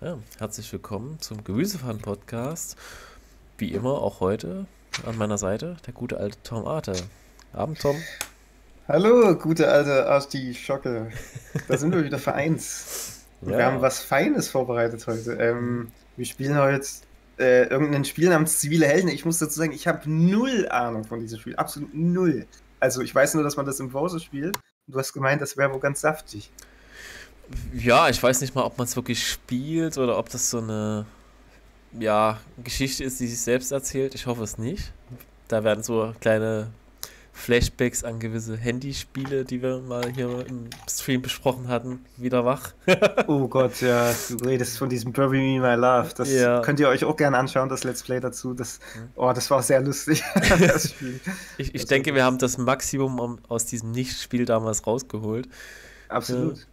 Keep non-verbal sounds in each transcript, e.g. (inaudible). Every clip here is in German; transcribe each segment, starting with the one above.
Ja, herzlich willkommen zum Gemüsefan-Podcast. Wie immer, auch heute an meiner Seite der gute alte Tom Arte. Abend, Tom. Hallo, gute alte Asti Schocke. Da sind wir wieder vereins. ja. Wir haben was Feines vorbereitet heute. Ähm, wir spielen heute äh, irgendein Spiel namens Zivile Helden. Ich muss dazu sagen, ich habe null Ahnung von diesem Spiel. Absolut null. Also ich weiß nur, dass man das im Browser spielt. Du hast gemeint, das wäre wohl ganz saftig. Ja, ich weiß nicht mal, ob man es wirklich spielt oder ob das so eine ja, Geschichte ist, die sich selbst erzählt. Ich hoffe es nicht. Da werden so kleine Flashbacks an gewisse Handyspiele, die wir mal hier im Stream besprochen hatten, wieder wach. (laughs) oh Gott, ja, du redest von diesem Bury Me My Love. Das ja. könnt ihr euch auch gerne anschauen, das Let's Play dazu. Das, oh, das war sehr lustig, (laughs) das Spiel. (laughs) Ich, ich denke, wir haben das Maximum aus diesem Nicht-Spiel damals rausgeholt. Absolut. Ja,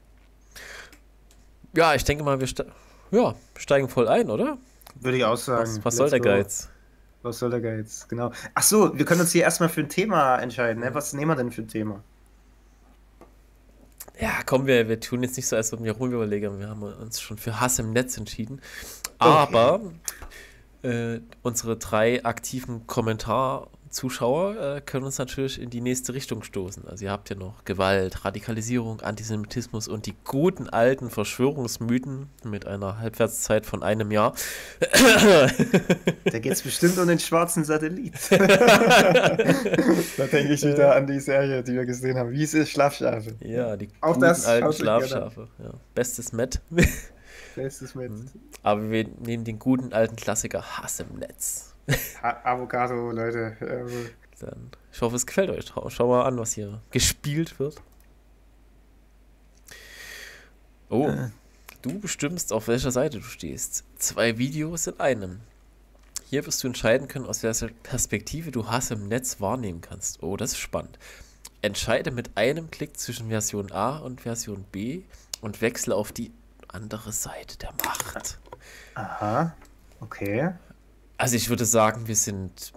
ich denke mal, wir ste ja, steigen voll ein, oder? Würde ich auch sagen. Was, was soll der Geiz? Was soll der Geiz? Genau. Ach so, wir können uns hier erstmal für ein Thema entscheiden. Ne? Was nehmen wir denn für ein Thema? Ja, komm, wir, wir tun jetzt nicht so, als ob wir rumüberlegen. Wir haben uns schon für Hass im Netz entschieden. Aber okay. äh, unsere drei aktiven Kommentar- Zuschauer äh, können uns natürlich in die nächste Richtung stoßen. Also ihr habt ja noch Gewalt, Radikalisierung, Antisemitismus und die guten alten Verschwörungsmythen mit einer Halbwertszeit von einem Jahr. Da geht es bestimmt um den schwarzen Satellit. (laughs) da denke ich wieder an die Serie, die wir gesehen haben. Wie ist es Schlafschafe? Ja, die Auch guten das alten Schlafschafe. Ja. Bestes Met. Bestes Met. Aber wir nehmen den guten alten Klassiker Hass im Netz. Avocado, Leute. Ähm. Dann, ich hoffe, es gefällt euch. Schau mal an, was hier gespielt wird. Oh, äh. du bestimmst, auf welcher Seite du stehst. Zwei Videos in einem. Hier wirst du entscheiden können, aus welcher Perspektive du Hass im Netz wahrnehmen kannst. Oh, das ist spannend. Entscheide mit einem Klick zwischen Version A und Version B und wechsle auf die andere Seite der Macht. Aha, okay. Also ich würde sagen, wir sind.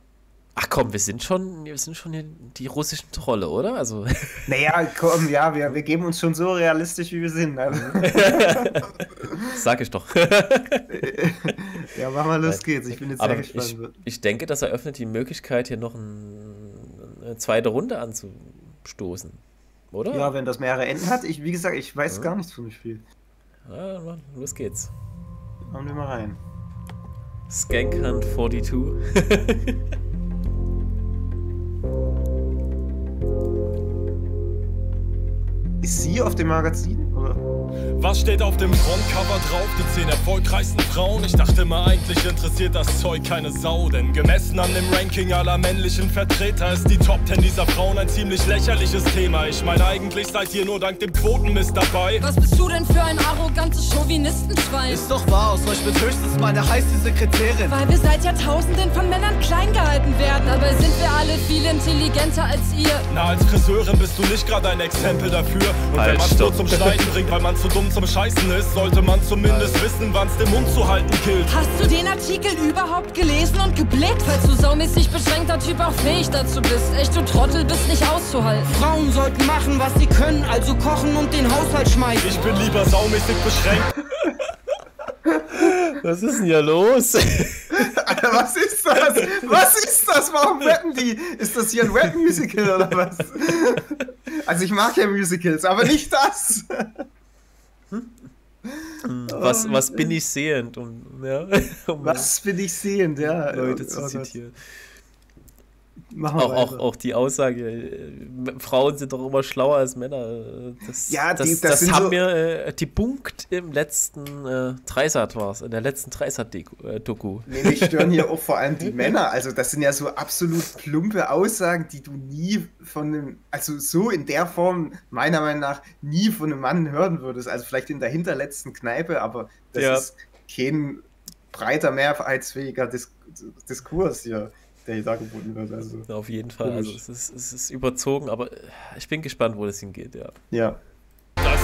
Ach komm, wir sind schon, wir sind schon die russischen Trolle, oder? Also. (laughs) Naja, komm, ja, wir, wir geben uns schon so realistisch, wie wir sind. Also. (laughs) Sag ich doch. ja, mach mal, los geht's. Ich bin jetzt Aber sehr gespannt. Ich, ich denke, das eröffnet die Möglichkeit, hier noch ein, eine zweite Runde anzustoßen. Oder? Ja, wenn das mehrere Enden hat. Ich, wie gesagt, ich weiß ja. gar nichts von dem Spiel. Ja, los geht's. Machen wir mal rein. Skank Hunt 42. Ist sie auf dem Magazin? Was steht auf dem Frontcover drauf? Die zehn erfolgreichsten Frauen. Ich dachte mal, eigentlich interessiert das Zeug keine Sau. Denn gemessen an dem Ranking aller männlichen Vertreter ist die Top 10 dieser Frauen ein ziemlich lächerliches Thema. Ich meine, eigentlich seid ihr nur dank dem Quotenmist dabei. Was bist du denn für ein arrogantes Chauvinistenschwein? Ist doch wahr, aus euch wird höchstens meine heiße Sekretärin. Weil wir seit Jahrtausenden von Männern klein gehalten werden. Dabei sind wir alle viel intelligenter als ihr. Na, als Friseurin bist du nicht gerade ein Exempel dafür. Und halt, wenn man nur zum Schneiden bringt, weil man zu dumm zum Scheißen ist, sollte man zumindest wissen, wann's den Mund zu halten gilt. Hast du den Artikel überhaupt gelesen und geblickt? Falls du saumäßig beschränkter Typ auch fähig dazu bist. Echt, du Trottel bist nicht auszuhalten. Frauen sollten machen, was sie können, also kochen und den Haushalt schmeißen. Ich bin lieber saumäßig beschränkt. (laughs) Was ist denn hier los? (laughs) Alter, was ist das? Was ist das? Warum rappen die? Ist das hier ein Rap-Musical oder was? (laughs) Also ich mag ja Musicals, aber nicht das. Was, was bin ich sehend? Um, ja, (laughs) um was bin ich sehend, ja. Leute zu oh, zitieren. Auch, auch, auch die Aussage, äh, Frauen sind doch immer schlauer als Männer. Das, ja, die, das, das, das haben so mir äh, debunkt im letzten äh, Dreisat war es, in der letzten Dreisat-Doku. Nee, mich stören hier auch vor allem die (laughs) Männer. Also das sind ja so absolut plumpe Aussagen, die du nie von einem, also so in der Form meiner Meinung nach nie von einem Mann hören würdest. Also vielleicht in der hinterletzten Kneipe, aber das ja. ist kein breiter, mehrheitsfähiger Dis Diskurs hier der dargeboten wird. Also, Auf jeden Fall. Also es ist, es ist überzogen, aber ich bin gespannt, wo das hingeht, ja. Ja.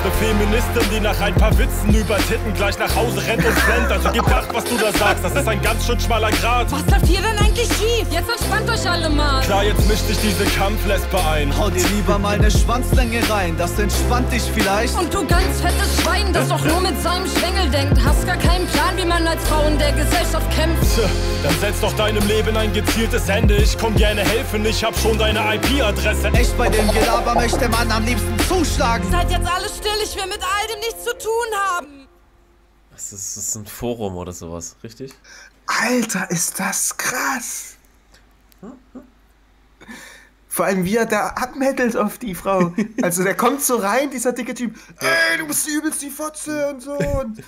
Eine Feministin, die nach ein paar Witzen über Titten gleich nach Hause rennt und flennt. Also gib acht, was du da sagst, das ist ein ganz schön schmaler Grat. Was läuft hier denn eigentlich schief? Jetzt entspannt euch alle mal. Klar, jetzt mischt dich diese Kampflesbe ein. Hau dir lieber mal eine Schwanzlänge rein, das entspannt dich vielleicht. Und du ganz fettes Schwein, das doch nur mit seinem Schwengel denkt, hast gar keinen Plan man als Frau in der Gesellschaft kämpft. Tja, Dann setz doch deinem Leben ein gezieltes Ende. Ich komm gerne helfen, ich hab schon deine IP-Adresse. Echt bei dem Gelaber möchte man am liebsten zuschlagen. Seid jetzt alle still, ich will mit all dem nichts zu tun haben. Das ist, das ist ein Forum oder sowas, richtig? Alter, ist das krass. Vor allem, wie er da abmettelt auf die Frau. Also, der kommt so rein, dieser dicke Typ. Ey, du bist übelst die Fotze und so. Und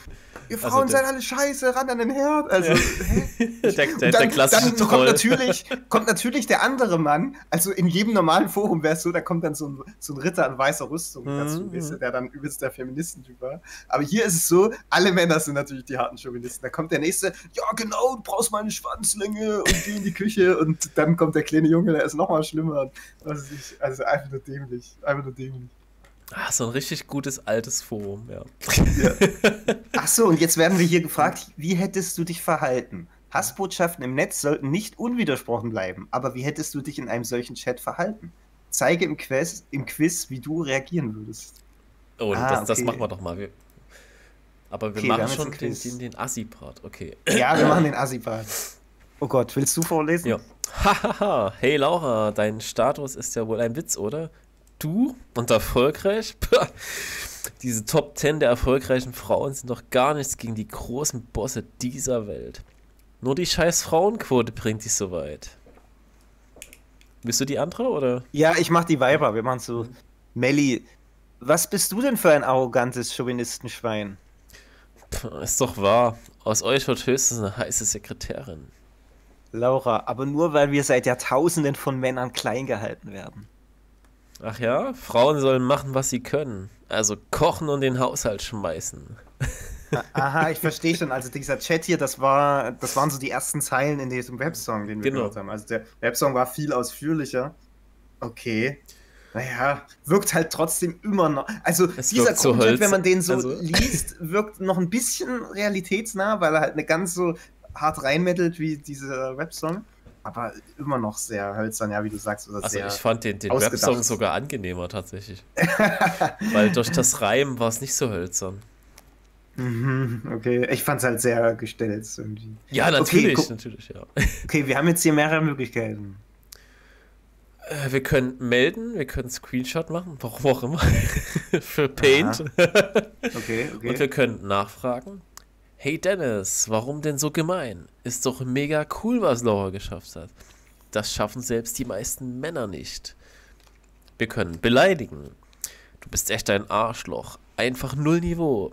ihr Also Frauen der- seid alle scheiße, ran an den Herd. Also, hä? Der, (laughs) der, Und der dann, klassische dann kommt natürlich, kommt natürlich der andere Mann, also in jedem normalen Forum wäre es so, da kommt dann so ein, so ein Ritter in weißer Rüstung dazu, Mhm, weißt du, der dann übelst der Feministentyp war. Aber hier ist es so, alle Männer sind natürlich die harten Chauvinisten. Da kommt der nächste, ja genau, du brauchst meine Schwanzlänge und geh in die Küche und dann kommt der kleine Junge, der ist nochmal schlimmer. Weiß ich, also einfach nur dämlich, einfach nur dämlich. Ah, so ein richtig gutes altes Forum, ja. (laughs) Ach so, und jetzt werden wir hier gefragt, wie hättest du dich verhalten? Hassbotschaften im Netz sollten nicht unwidersprochen bleiben, aber wie hättest du dich in einem solchen Chat verhalten? Zeige im Quiz, im Quiz wie du reagieren würdest. Oh, Ah, das, das okay. machen wir doch mal. Wir, aber wir Okay, machen schon den, den, den Assi-Part, okay. Ja, wir (clears throat) machen den Assi-Part. Oh Gott, willst du vorlesen? Ja. Hahaha, hey Laura, dein Status ist ja wohl ein Witz, oder? Du und erfolgreich? (laughs) Pah. Diese Top 10 der erfolgreichen Frauen sind doch gar nichts gegen die großen Bosse dieser Welt. Nur die scheiß Frauenquote bringt dich so weit. Bist du die andere oder? Ja, ich mach die Weiber, wir machen so. Melli, was bist du denn für ein arrogantes Chauvinistenschwein? Puh, ist doch wahr. Aus euch wird höchstens eine heiße Sekretärin. Laura, aber nur weil wir seit Jahrtausenden von Männern klein gehalten werden. Ach ja, Frauen sollen machen, was sie können. Also kochen und den Haushalt schmeißen. Aha, ich verstehe schon. Also dieser Chat hier, das war, das waren so die ersten Zeilen in diesem Websong, den wir Genau. gehört haben. Also der Websong war viel ausführlicher. Okay. Naja, wirkt halt trotzdem immer noch. Also Es dieser wirkt so wenn man den so also- liest, wirkt noch ein bisschen realitätsnah, weil er halt nicht ganz so hart reinmettelt wie dieser Websong. Aber immer noch sehr hölzern, ja, wie du sagst. Also ich fand den, den. Websong sogar angenehmer tatsächlich. (laughs) Weil durch das Reimen war es nicht so hölzern. Mhm, okay, ich fand's halt sehr gestellt irgendwie. Ja, natürlich, guck- natürlich, ja. Okay, wir haben jetzt hier mehrere Möglichkeiten. Äh, Wir können melden, wir können Screenshot machen, warum auch immer. (laughs) Für Paint. (laughs) Okay, okay. Und wir können nachfragen. Hey Dennis, warum denn so gemein? Ist doch mega cool, was Laura geschafft hat. Das schaffen selbst die meisten Männer nicht. Wir können beleidigen. Du bist echt ein Arschloch. Einfach null Niveau.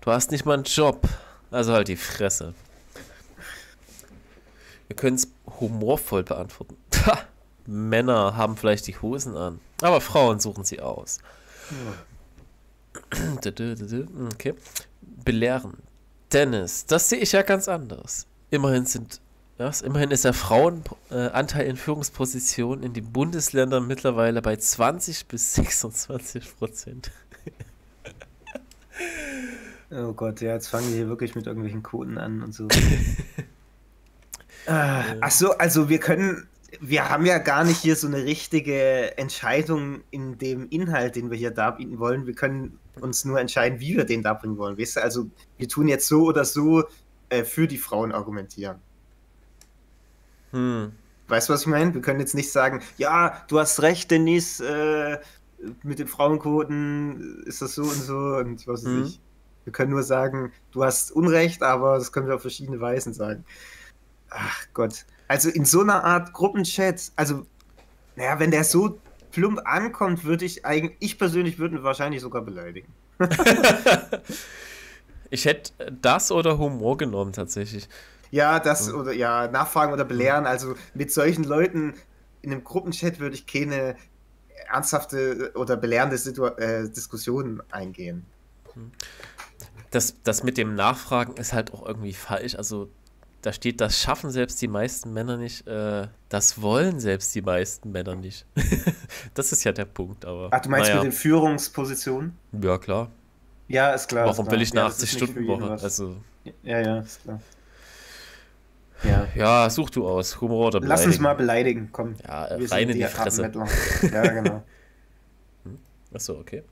Du hast nicht mal einen Job. Also halt die Fresse. Wir können es humorvoll beantworten. Ha, Männer haben vielleicht die Hosen an, aber Frauen suchen sie aus. (clears throat) Okay. Belehren. Dennis, das sehe ich ja ganz anders. Immerhin sind, was? Immerhin ist der Frauenanteil in Führungspositionen in den Bundesländern mittlerweile bei 20 bis 26 Prozent. (laughs) Oh Gott, ja, jetzt fangen wir hier wirklich mit irgendwelchen Quoten an und so. äh, (laughs) ach so, also wir können, wir haben ja gar nicht hier so eine richtige Entscheidung in dem Inhalt, den wir hier darbieten wollen. Wir können uns nur entscheiden, wie wir den darbringen wollen. Weißt du, also wir tun jetzt so oder so äh, für die Frauen argumentieren. Hm. Weißt du, was ich meine? Wir können jetzt nicht sagen, ja, du hast recht, Denise, äh, mit den Frauenquoten ist das so und so und was weiß Mhm. ich. Wir können nur sagen, du hast Unrecht, aber das können wir auf verschiedene Weisen sagen. Ach Gott. Also in so einer Art Gruppenchat, also, naja, wenn der so plump ankommt, würde ich eigentlich, ich persönlich würde ihn wahrscheinlich sogar beleidigen. (laughs) Ich hätte das oder Humor genommen tatsächlich. Ja, das oder ja, nachfragen oder belehren. Also mit solchen Leuten in einem Gruppenchat würde ich keine ernsthafte oder belehrende Situ äh, Diskussion eingehen. Das, das mit dem Nachfragen ist halt auch irgendwie falsch. Also da steht, das schaffen selbst die meisten Männer nicht. Äh, das wollen selbst die meisten Männer nicht. (laughs) das ist ja der Punkt. Aber Ach, du meinst naja. mit den Führungspositionen? Ja, klar. Ja, ist klar. Warum ist will klar. ich ja, eine jeden 80-Stunden-Woche? was. Also, Ja, ja, ist klar. Ja. ja, such du aus. Humor oder Lass uns mal beleidigen, komm. Ja, Wir rein in die Fresse. Abmettler. Ja, genau. (laughs) Achso, okay.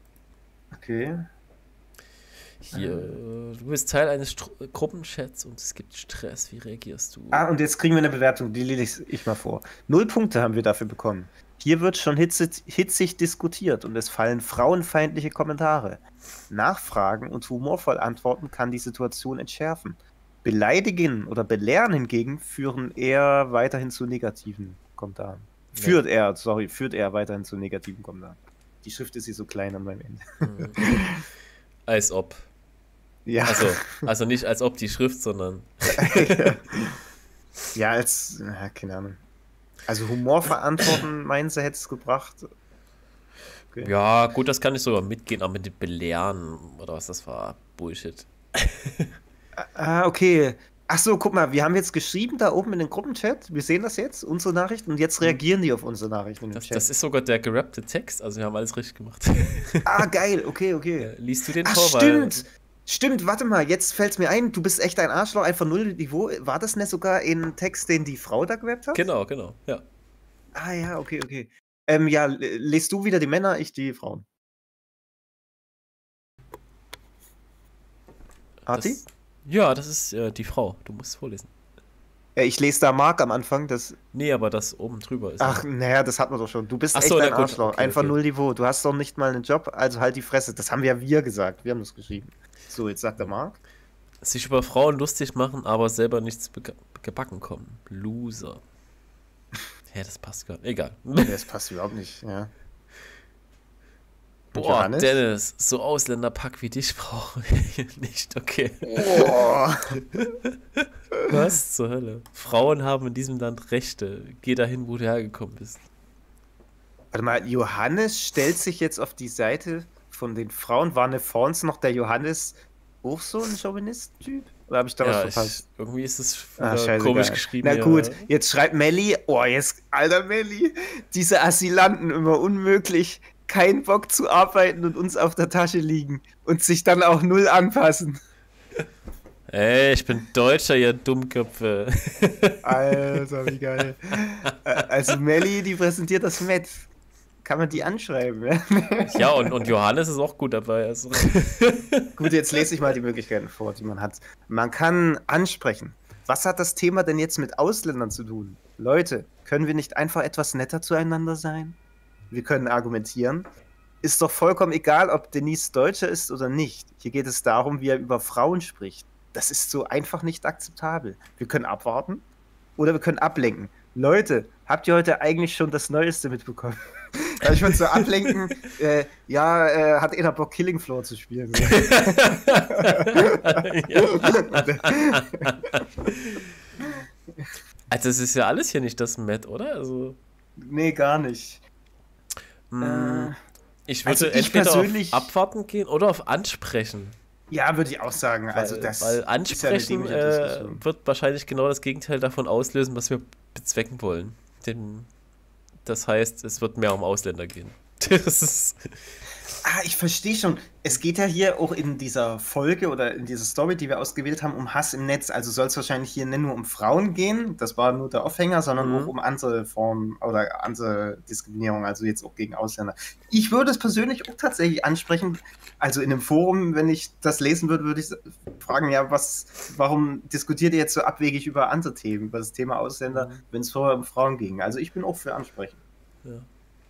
Okay. Hier, du bist Teil eines Stru Gruppenchats und es gibt Stress. Wie reagierst du? Ah, und jetzt kriegen wir eine Bewertung, die lese ich mal vor. Null Punkte haben wir dafür bekommen. Hier wird schon hitzig, hitzig diskutiert und es fallen frauenfeindliche Kommentare. Nachfragen und humorvoll antworten kann die Situation entschärfen. Beleidigen oder belehren hingegen führen eher weiterhin zu negativen Kommentaren. Ja. Führt er, sorry, führt er weiterhin zu negativen Kommentaren. Die Schrift ist hier so klein an meinem Ende. Mhm. (laughs) Als ob. Ja. Also, also nicht als ob die Schrift, sondern. (laughs) ja, als, ja, keine Ahnung. Also Humor verantworten, meinen sie, hätte es gebracht. Okay. Ja, gut, das kann ich sogar mitgehen, aber mit dem Belehren oder was das war, Bullshit. (laughs) Ah, okay. Ach so, guck mal, wir haben jetzt geschrieben da oben in den Gruppenchat. Wir sehen das jetzt, unsere Nachrichten, und jetzt reagieren die auf unsere Nachrichten im Das, Chat. das ist sogar der gerappte Text, also wir haben alles richtig gemacht. ah, geil, okay, okay. Liest du den Ach, vor? stimmt. Stimmt, warte mal, jetzt fällt es mir ein, du bist echt ein Arschloch, einfach null Niveau. War das nicht sogar ein Text, den die Frau da gerappt hat? Genau, genau, ja. Ah ja, okay, okay. Ähm, ja, lest du wieder die Männer, ich die Frauen. Arti? Das, ja, das ist äh, die Frau. Du musst es vorlesen. Ja, ich lese da Mark am Anfang, das. Nee, aber das oben drüber ist. Ach, naja, das hat man doch schon. Du bist Ach echt so, ein Arschloch. okay, Einfach okay. null Niveau. Du hast doch nicht mal einen Job, also halt die Fresse. Das haben ja wir gesagt. Wir haben das geschrieben. So, jetzt sagt der Mark. Sich über Frauen lustig machen, aber selber nichts gebacken kommen. Loser. (laughs) Hä, das passt gar nicht. Egal. Nee, das passt überhaupt nicht, ja. Boah, Johannes? Dennis, so Ausländerpack wie dich brauchen wir (laughs) nicht. Okay. Boah. (laughs) Was zur Hölle? Frauen haben in diesem Land Rechte. Geh dahin, wo du hergekommen bist. Warte mal, Johannes stellt sich jetzt auf die Seite von den Frauen. War eine Fons noch der Johannes auch so ein Chauvinist-Typ? Oder habe ich da was Ja, ich, verpasst? irgendwie ist es Ah, wieder scheißegal. komisch geschrieben. Na hier. gut, jetzt schreibt Melli, oh, jetzt, alter Melli, diese Asylanten immer unmöglich, kein Bock zu arbeiten und uns auf der Tasche liegen und sich dann auch null anpassen. Ey, ich bin Deutscher, ihr Dummköpfe. Alter, wie geil. (laughs) Also Melli, die präsentiert das Met. Kann man die anschreiben, ja? (laughs) ja, und, und Johannes ist auch gut dabei. Also. (laughs) Gut, jetzt lese ich mal die Möglichkeiten vor, die man hat. Man kann ansprechen. Was hat das Thema denn jetzt mit Ausländern zu tun? Leute, können wir nicht einfach etwas netter zueinander sein? Wir können argumentieren. Ist doch vollkommen egal, ob Denise Deutscher ist oder nicht. Hier geht es darum, wie er über Frauen spricht. Das ist so einfach nicht akzeptabel. Wir können abwarten oder wir können ablenken. Leute, habt ihr heute eigentlich schon das Neueste mitbekommen? (laughs) Ja, ich würde so ablenken, (laughs) äh, ja, äh, hat einer Bock Killing Floor zu spielen. (laughs) So. Also, es ist ja alles hier nicht das Matt, oder? Also, nee, gar nicht. mh, Äh, ich würde also ich entweder persönlich- auf Abwarten gehen oder auf Ansprechen. Ja, würde ich auch sagen. Also weil, das weil ja Ansprechen dämliche äh, wird wahrscheinlich genau das Gegenteil davon auslösen, was wir bezwecken wollen. Den, das heißt, es wird mehr um Ausländer gehen. (laughs) Das ist, Ah, ich verstehe schon. Es geht ja hier auch in dieser Folge oder in dieser Story, die wir ausgewählt haben, um Hass im Netz. Also soll es wahrscheinlich hier nicht nur um Frauen gehen, das war nur der Aufhänger, sondern Mhm. auch um andere Formen oder andere Diskriminierung, also jetzt auch gegen Ausländer. Ich würde es persönlich auch tatsächlich ansprechen. Also in einem Forum, wenn ich das lesen würde, würde ich fragen, ja, was, warum diskutiert ihr jetzt so abwegig über andere Themen, über das Thema Ausländer, wenn es vorher um Frauen ging? Also ich bin auch für ansprechen.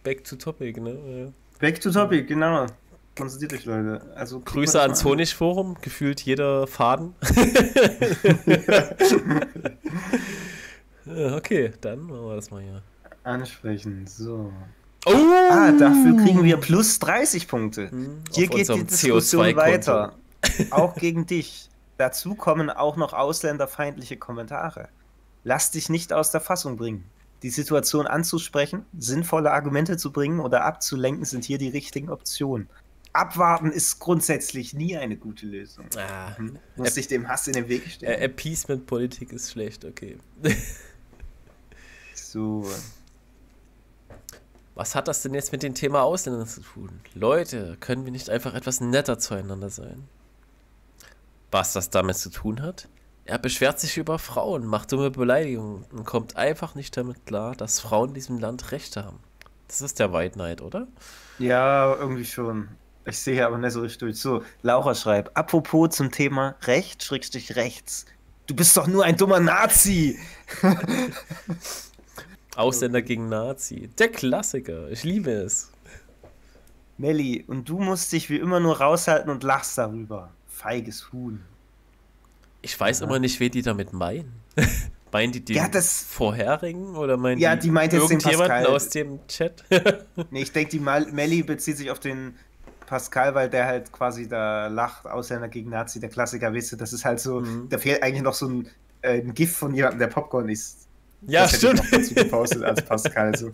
back to topic, ne? Back to topic, genau. Konzentriert euch, Leute. Also, Grüße ans. Honigforum, gefühlt jeder Faden. Ja, (laughs) okay, dann machen wir das mal hier. Ansprechen, so. Oh! Ah, dafür kriegen wir plus 30 Punkte. Hm, Hier geht die Diskussion CO2-Konto. weiter. (laughs) Auch gegen dich. Dazu kommen auch noch ausländerfeindliche Kommentare. Lass dich nicht aus der Fassung bringen. Die Situation anzusprechen, sinnvolle Argumente zu bringen oder abzulenken sind hier die richtigen Optionen. Abwarten ist grundsätzlich nie eine gute Lösung. Ah, Hm? Muss sich dem Hass in den Weg stellen. Appeasement-Politik ist schlecht, okay. (laughs) So. Was hat das denn jetzt mit dem Thema Ausländer zu tun? Leute, können wir nicht einfach etwas netter zueinander sein? Was das damit zu tun hat? Er beschwert sich über Frauen, macht dumme Beleidigungen und kommt einfach nicht damit klar, dass Frauen in diesem Land Rechte haben. Das ist der White Knight, oder? Ja, irgendwie schon. Ich sehe aber nicht so richtig durch. So, Laura schreibt, apropos zum Thema Recht, Schrägstrich rechts. Du bist doch nur ein dummer Nazi. (laughs) Ausländer gegen Nazi. Der Klassiker. Ich liebe es. Melli, und du musst dich wie immer nur raushalten und lachst darüber. Feiges Huhn. Ich weiß immer nicht, wen die damit meinen. (laughs) meinen die den Ja, das- vorherigen oder meinen Ja, die meint jetzt den irgendjemanden Pascal. aus dem Chat? (laughs) Nee, ich denke, die Melli bezieht sich auf den Pascal, weil der halt quasi da lacht, Ausländer gegen Nazi, der Klassiker, weißt du, das ist halt so, Mhm. da fehlt eigentlich noch so ein, äh, ein Gift von jemandem, der Popcorn isst. ja, das hätte ich stimmt. noch gepostet als (laughs) Pascal. So.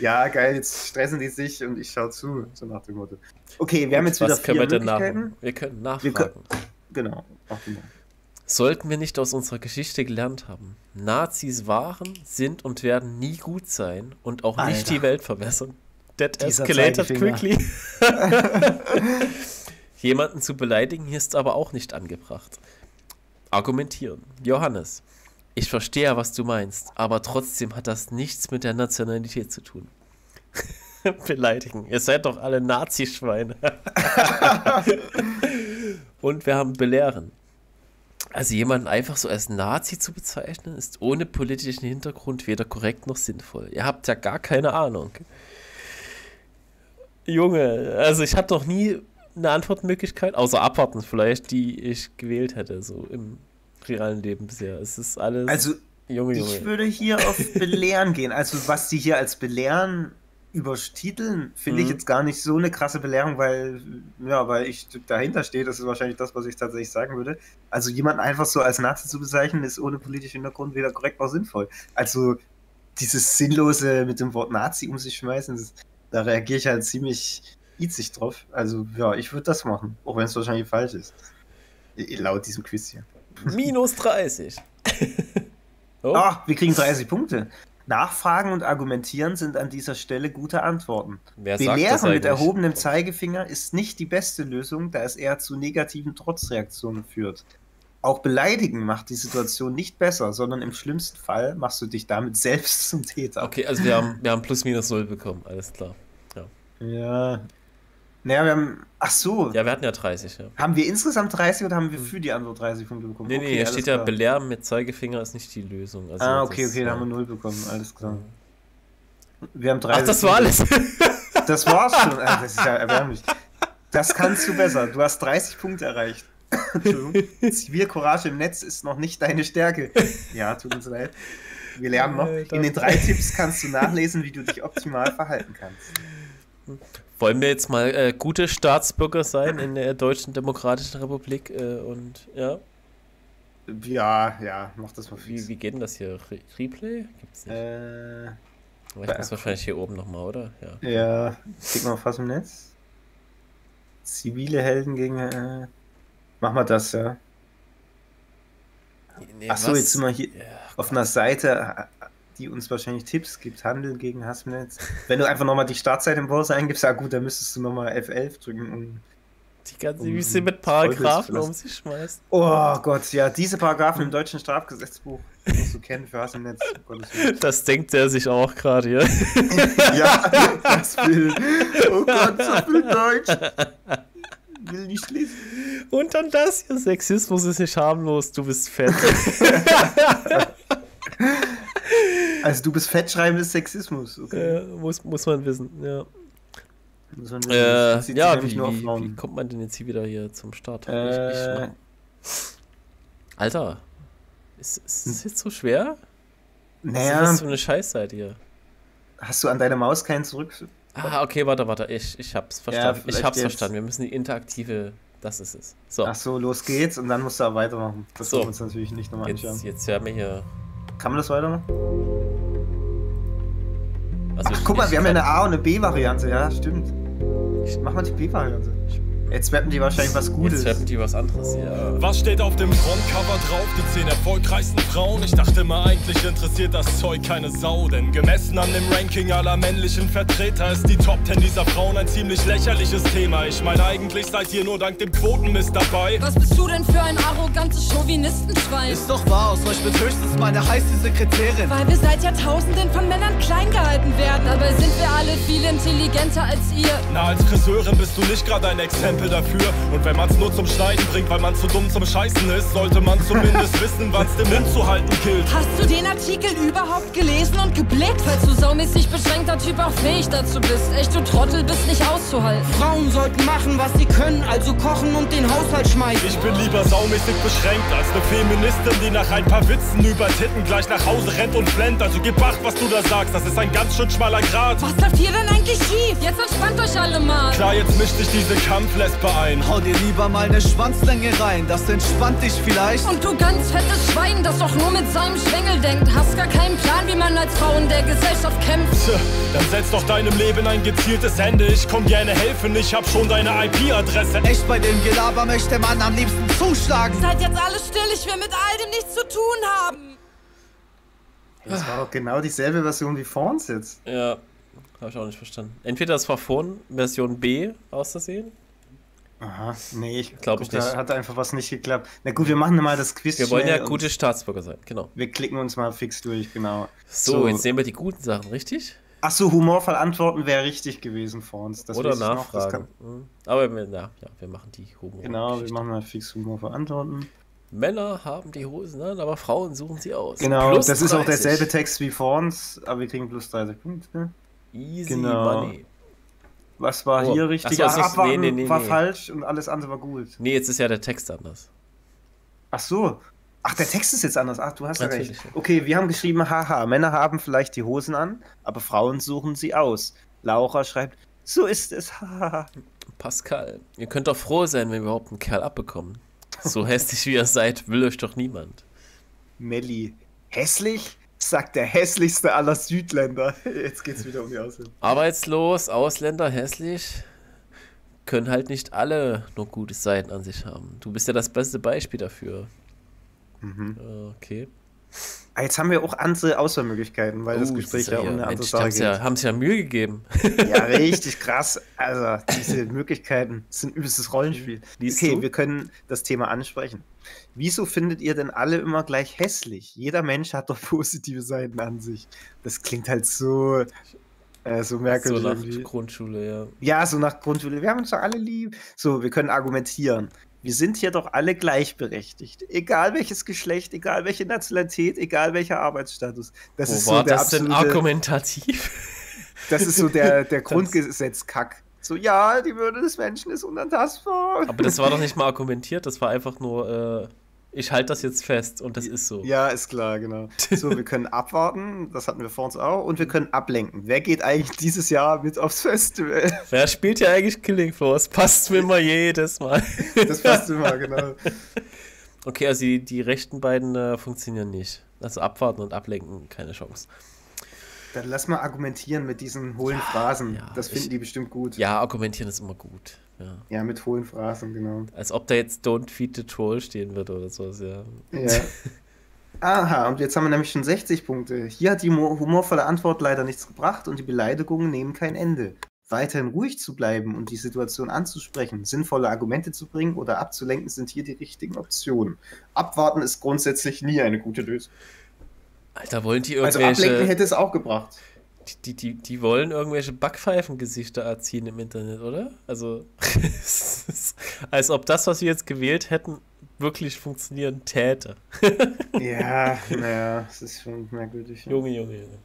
Ja, geil, jetzt stressen die sich und ich schau zu, so nach dem Motto. Okay, wir haben jetzt wieder Was können vier wir denn Möglichkeiten. Wir können Wir nachfragen. können- Genau. Ach, genau. Sollten wir nicht aus unserer Geschichte gelernt haben? Nazis waren, sind und werden nie gut sein und auch nicht Alter. die Welt verbessern. That Dieser escalated quickly. (laughs) Jemanden zu beleidigen hier ist aber auch nicht angebracht. Argumentieren. Johannes, ich verstehe was du meinst, aber trotzdem hat das nichts mit der Nationalität zu tun. (laughs) Beleidigen. Ihr seid doch alle Nazischweine. (laughs) Und wir haben belehren. Also jemanden einfach so als Nazi zu bezeichnen, ist ohne politischen Hintergrund weder korrekt noch sinnvoll. Ihr habt ja gar keine Ahnung. Junge, also ich habe noch nie eine Antwortmöglichkeit, außer abwarten vielleicht, die ich gewählt hätte, so im realen Leben bisher. Es ist alles. Also, Junge, ich Junge. würde hier auf Belehren gehen. Also, was die hier als Belehren übertiteln, finde ich Mhm. jetzt gar nicht so eine krasse Belehrung, weil, ja, weil ich dahinter stehe, das ist wahrscheinlich das, was ich tatsächlich sagen würde. Also, jemanden einfach so als Nazi zu bezeichnen, ist ohne politischen Hintergrund weder korrekt noch sinnvoll. Also, dieses Sinnlose mit dem Wort Nazi um sich schmeißen, das, da reagiere ich halt ziemlich itzig drauf. Also, ja, ich würde das machen, auch wenn es wahrscheinlich falsch ist. Laut diesem Quiz hier. Minus 30. oh, (laughs) Ah, wir kriegen 30 Punkte. Nachfragen und argumentieren sind an dieser Stelle gute Antworten. wer Belehren mit erhobenem Zeigefinger ist nicht die beste Lösung, da es eher zu negativen Trotzreaktionen führt. Auch beleidigen macht die Situation nicht besser, sondern im schlimmsten Fall machst du dich damit selbst zum Täter. Okay, also wir haben, wir haben plus minus null bekommen, alles klar. Ja. Naja, wir haben. Ach so. Ja, wir hatten ja 30, ja. Haben wir insgesamt 30 oder haben wir für die Antwort 30 Punkte bekommen? Nee, nee, Okay, hier alles steht ja, klar. belehren mit Zeigefinger ist nicht die Lösung. Also Ah, okay, okay, da haben wir ja. 0 bekommen, alles klar. Wir haben 30 Ach, das war alles. Das war's (laughs) schon. Ah, Das ist ja erbärmlich. Das kannst du besser. Du hast 30 Punkte erreicht. (laughs) Zivilcourage im Netz ist noch nicht deine Stärke. Ja, tut uns leid. Wir lernen noch. In den drei Tipps kannst du nachlesen, wie du dich optimal verhalten kannst. Wollen wir jetzt mal äh, gute Staatsbürger sein in der Deutschen Demokratischen Republik? Äh, und ja, Ja, ja, mach das mal wie, fix. wie geht denn das hier? Re Replay? Gibt's nicht. Äh, Aber ich muss wahrscheinlich hier oben nochmal, oder? Ja. ja, klick mal auf was im Netz. Zivile Helden gegen. Äh, mach mal das, ja. Nee, Ach so, was? jetzt sind wir hier Ja, auf einer Seite, die uns wahrscheinlich Tipps gibt, Handel gegen Hassnetz. Wenn du einfach nochmal die Startseite im Browser eingibst, ja gut, dann müsstest du nochmal F11 drücken. Und die ganze, um mit Paragraphen um sich schmeißt. oh Gott, ja, diese Paragraphen im deutschen Strafgesetzbuch musst du kennen für Hass im Netz. Um. (laughs) Das denkt er sich auch gerade hier. (laughs) ja, das will. Oh Gott, so viel Deutsch. Will nicht lesen. Und dann das hier, Sexismus ist nicht harmlos, du bist fett. (laughs) Also du bist fettschreiben ist Sexismus. Okay. äh, muss, muss man wissen, ja. Muss man wissen. Äh, Das sieht ja, wie, wie, kommt man denn jetzt hier wieder hier zum Start? Äh, ich, Alter, ist, ist es jetzt so schwer? Was ist naja, das für eine Scheißseite hier? hast du an deiner Maus keinen zurück? Ah, okay, warte, warte, ich, ich hab's verstanden. ich vielleicht hab's jetzt. verstanden. Wir müssen die interaktive, das ist es. So, Ach so, los geht's und dann musst du auch weitermachen. Das So. wollen wir uns natürlich nicht nochmal jetzt, anschauen. jetzt hören wir hier. Kann man das weitermachen? Also Ach, guck mal, wir haben ja eine A- und eine B-Variante, ja, stimmt. Ich mach mal die B-Variante. Jetzt wetten die wahrscheinlich was Gutes. Jetzt rappen die was anderes, ja. Was steht auf dem Frontcover drauf? Die zehn erfolgreichsten Frauen. Ich dachte immer, eigentlich interessiert das Zeug keine Sau. Denn gemessen an dem Ranking aller männlichen Vertreter ist die Top 10 dieser Frauen ein ziemlich lächerliches Thema. Ich meine, eigentlich seid ihr nur dank dem Quotenmist dabei. Was bist du denn für ein arrogantes Chauvinistenschwein? Ist doch wahr, aus euch wird höchstens meine heiße Sekretärin. Weil wir seit Jahrtausenden von Männern klein gehalten werden. Dabei sind wir alle viel intelligenter als ihr. Na, als Friseurin bist du nicht gerade ein Exempel dafür. Und wenn man's nur zum Schneiden bringt, weil man zu dumm zum Scheißen ist, sollte man zumindest (laughs) wissen, wann's den Mund zu halten gilt. Hast du den Artikel überhaupt gelesen und geblickt? Falls du saumäßig beschränkter Typ auch fähig dazu bist. Echt, du Trottel bist nicht auszuhalten. Frauen sollten machen, was sie können, also kochen und den Haushalt schmeißen. Ich bin lieber saumäßig beschränkt als eine Feministin, die nach ein paar Witzen über Titten gleich nach Hause rennt und flennt. Also gib acht, was du da sagst, das ist ein ganz schön schmaler Grat. Was läuft hier denn eigentlich schief? Jetzt entspannt euch alle mal. Klar, jetzt mischt sich diese Kampflesbe ein. Hau dir lieber mal eine Schwanzlänge rein, das entspannt dich vielleicht. Und du ganz fettes Schwein, das doch nur mit seinem Schwengel denkt. Hast gar keinen Plan, wie man als Frau in der Gesellschaft kämpft. Tja, Dann setz doch deinem Leben ein gezieltes Ende. Ich komm gerne helfen, ich hab schon deine IP-Adresse. Echt bei dem Gelaber möchte man am liebsten zuschlagen. Seid jetzt alle still, ich will mit all dem nichts zu tun haben. Das war doch genau dieselbe Version wie Fawns jetzt. Ja, habe ich auch nicht verstanden. Entweder das war von Version B auszusehen. Aha, nee, ich Glaub guck, ich nicht. Da hat einfach was nicht geklappt. Na gut, wir machen mal das Quiz Wir wollen ja gute Staatsbürger sein, genau. Wir klicken uns mal fix durch, genau. So, jetzt sehen wir die guten Sachen, richtig? Achso, humorvoll antworten wäre richtig gewesen, Fawns. Das Oder nachfragen. Mhm. Aber wir, na, ja, wir machen die Humor. Genau, wir machen mal fix humorvoll antworten. Männer haben die Hosen an, aber Frauen suchen sie aus. Genau, Plus das ist auch 30. derselbe Text wie Fawns, aber wir kriegen plus 30 Punkte. Easy Genau. Money. Was war Oh. hier Ach richtig? so, das Ah, ist- abwarten nee, nee, nee, war falsch und alles andere war gut. Nee, jetzt ist ja der Text anders. Ach so. Ach, der Text ist jetzt anders. Ach, du hast Natürlich, recht. Okay, wir haben geschrieben, haha, Männer haben vielleicht die Hosen an, aber Frauen suchen sie aus. Laura schreibt, so ist es, haha. Pascal, ihr könnt doch froh sein, wenn wir überhaupt einen Kerl abbekommen. So (laughs) hässlich wie ihr seid, will euch doch niemand. Melli, hässlich? Sagt der hässlichste aller Südländer. (laughs) Jetzt geht's wieder um die Ausländer. Arbeitslos, Ausländer, hässlich. Können halt nicht alle nur gute Seiten an sich haben. Du bist ja das beste Beispiel dafür. Mhm. Okay. Ah, Jetzt haben wir auch andere Auswahlmöglichkeiten, weil das Oh, Gespräch ist ja um eine andere Sache geht. ja, haben sich ja Mühe gegeben. Ja, (laughs) richtig krass. Also, diese Möglichkeiten sind übelstes Rollenspiel. Liest okay, du? wir können das Thema ansprechen. Wieso findet ihr denn alle immer gleich hässlich? Jeder Mensch hat doch (laughs) positive Seiten an sich. Das klingt halt so, äh, so So merkwürdig. nach irgendwie. Grundschule, ja. Ja, so nach Grundschule. Wir haben uns doch alle lieb. So, wir können argumentieren. Wir sind hier doch alle gleichberechtigt. Egal welches Geschlecht, egal welche Nationalität, egal welcher Arbeitsstatus. Das ist Wo so war der das denn absolute, argumentativ? (laughs) Das ist so der, (laughs) der Grundgesetz-Kack. So, ja, die Würde des Menschen ist unantastbar. Aber das war doch nicht mal argumentiert, das war einfach nur, äh, ich halte das jetzt fest und das ist so. Ja, ist klar, genau. So, wir können (laughs) abwarten, das hatten wir vor uns auch, und wir können ablenken. Wer geht eigentlich dieses Jahr mit aufs Festival? Wer spielt ja eigentlich Killing Floors? Passt mir mal jedes Mal. Das passt immer, genau. Okay, also die, die rechten beiden äh, funktionieren nicht. Also abwarten und ablenken, keine Chance. Dann lass mal argumentieren mit diesen hohlen Phrasen. ja, das finden ich- die bestimmt gut. Ja, argumentieren ist immer gut. Ja. Ja, mit hohlen Phrasen, genau. Als ob da jetzt Don't Feed the Troll stehen wird oder sowas, ja. Ja. (laughs) Aha, und jetzt haben wir nämlich schon 60 Punkte. Hier hat die humor- humorvolle Antwort leider nichts gebracht und die Beleidigungen nehmen kein Ende. Weiterhin ruhig zu bleiben und die Situation anzusprechen, sinnvolle Argumente zu bringen oder abzulenken, sind hier die richtigen Optionen. Abwarten ist grundsätzlich nie eine gute Lösung. Alter, wollen die Also irgendwelche. ablenken hätte es auch gebracht. Die, die, die wollen irgendwelche Backpfeifengesichter erziehen im Internet, oder? Also, (laughs) als ob das, was wir jetzt gewählt hätten, wirklich funktionieren täte. (laughs) Ja, naja, es ist schon merkwürdig. Junge, Junge, Junge.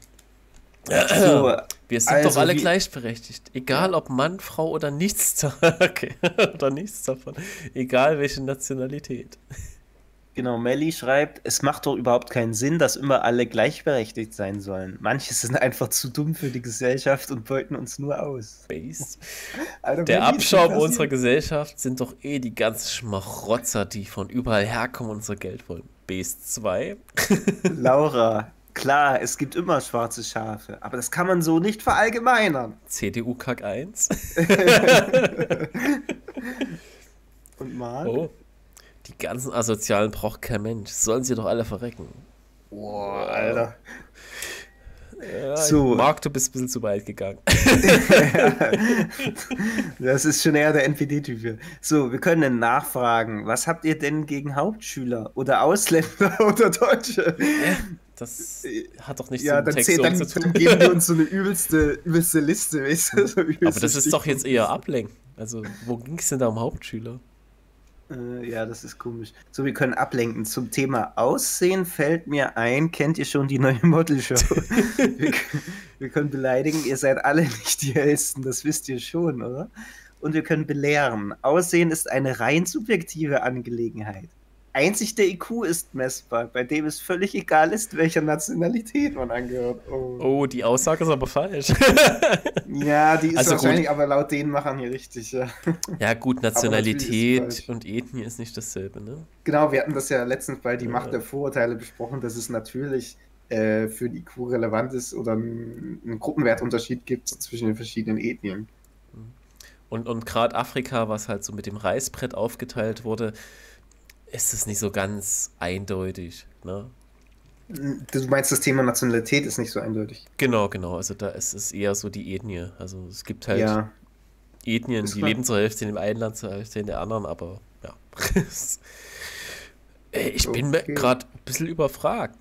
So, (clears throat) Wir sind Also doch alle gleichberechtigt. Egal ob Mann, Frau oder nichts, (laughs) okay. oder nichts davon. Egal welche Nationalität. Genau, Melly schreibt, es macht doch überhaupt keinen Sinn, dass immer alle gleichberechtigt sein sollen. Manche sind einfach zu dumm für die Gesellschaft und beuten uns nur aus. Alter, (laughs) Der Abschaum unserer? Gesellschaft sind doch eh die ganzen Schmarotzer, die von überall herkommen und unser Geld wollen. Based 2. (laughs) Laura, klar, es gibt immer schwarze Schafe, aber das kann man so nicht verallgemeinern. CDU Kack 1. Und Marc? Oh. Die ganzen Asozialen braucht kein Mensch. Sollen sie doch alle verrecken. Boah, Alter. Ja, So. Marc, du bist ein bisschen zu weit gegangen. (laughs) Das ist schon eher der NPD-Typ hier. So, wir können dann nachfragen. Was habt ihr denn gegen Hauptschüler oder Ausländer (laughs) oder Deutsche? Das hat doch nichts Ja, mit dann, Text dann, zu dann tun. geben wir uns so eine (laughs) übelste, übelste Liste, weißt du? So Aber übelste das ist doch jetzt eher Ablenken. Also, wo ging es denn da um Hauptschüler? Äh, ja, das ist komisch. So, wir können ablenken. Zum Thema Aussehen fällt mir ein, kennt ihr schon die neue (laughs) Modelshow? wir, können- wir können beleidigen, ihr seid alle nicht die Hellsten, das wisst ihr schon, oder? Und wir können belehren. Aussehen ist eine rein subjektive Angelegenheit. Einzig der IQ ist messbar, bei dem es völlig egal ist, welcher Nationalität man angehört. Oh. Oh, die Aussage ist aber falsch. (laughs) Ja, die ist Also gut. wahrscheinlich aber laut den Machern hier richtig, ja. ja, gut, Nationalität und Ethnie ist nicht dasselbe, ne? Genau, wir hatten das ja letztens bei die Ja. Macht der Vorurteile besprochen, dass es natürlich äh, für die IQ relevant ist oder einen, einen Gruppenwertunterschied gibt zwischen den verschiedenen Ethnien. Und, und gerade Afrika, was halt so mit dem Reißbrett aufgeteilt wurde, ist es nicht so ganz eindeutig, ne? Du meinst, das Thema Nationalität ist nicht so eindeutig. Genau, genau. Also da ist es eher so die Ethnie. Also es gibt halt ja. Ethnien, Ist die leben zur Hälfte in dem einen Land, zur Hälfte in der anderen, aber ja. Ey, (laughs) ich bin Okay. gerade ein bisschen überfragt.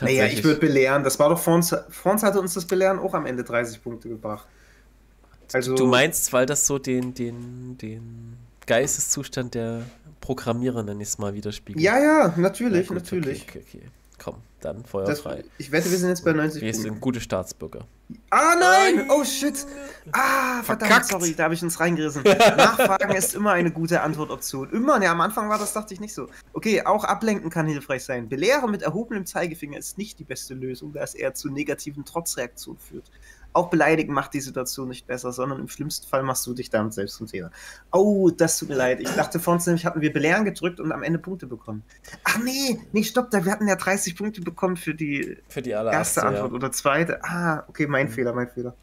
Naja, ich würde belehren. Das war doch Franz. Franz hatte uns das Belehren auch am Ende 30 Punkte gebracht. Also, Du meinst, weil das so den, den, den Geisteszustand der Programmierer, nenn ich es mal, widerspiegelt? Ja, ja, natürlich, gut, natürlich. Okay, okay, okay. Komm, dann Feuer Das, frei. ich wette, wir sind jetzt bei 90 Wir sind gute Staatsbürger. Ah nein! Oh shit! Ah, verdammt, Verkackt. sorry, da habe ich uns reingerissen. Nachfragen ist immer eine gute Antwortoption. Immer, ja, am Anfang war das, dachte ich nicht so. Okay, auch ablenken kann hilfreich sein. Belehren mit erhobenem Zeigefinger ist nicht die beste Lösung, da es eher zu negativen Trotzreaktionen führt. Auch beleidigen macht die Situation nicht besser, sondern im schlimmsten Fall machst du dich damit selbst zum Thema. Oh, das tut mir leid. Ich dachte vor uns nämlich hatten wir Belehren gedrückt und am Ende Punkte bekommen. Ach nee, nee, stopp, da wir hatten ja 30 Punkte bekommen für die Für die erste allererste. Antwort ja. oder zweite. Ah, okay, mein Mhm. Fehler, mein Fehler.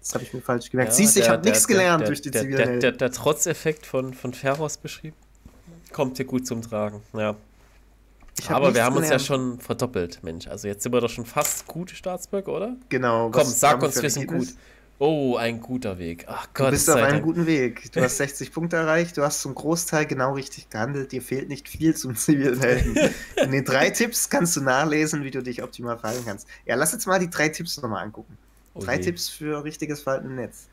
Das habe ich mir falsch gemerkt. Ja, Siehst du, ich habe nichts gelernt der, durch die zivilen der, der, der Trotzeffekt von, von Ferros beschrieben. Kommt hier gut zum Tragen. Ja. Ich hab Aber wir haben uns ja gelernt. schon verdoppelt, Mensch. Also jetzt sind wir doch schon fast gute Staatsbürger, oder? Genau. Komm, sag uns, wir sind gut. Oh, ein guter Weg. Ach Du Gott, bist auf einem guten Weg. Du hast 60 Punkte erreicht, du hast zum Großteil genau richtig gehandelt. Dir fehlt nicht viel zum zivilen Helden. (laughs) In den drei Tipps kannst du nachlesen, wie du dich optimal verhalten kannst. Ja, lass jetzt mal die drei Tipps nochmal angucken. Oh drei. Tipps für richtiges Verhalten im Netz.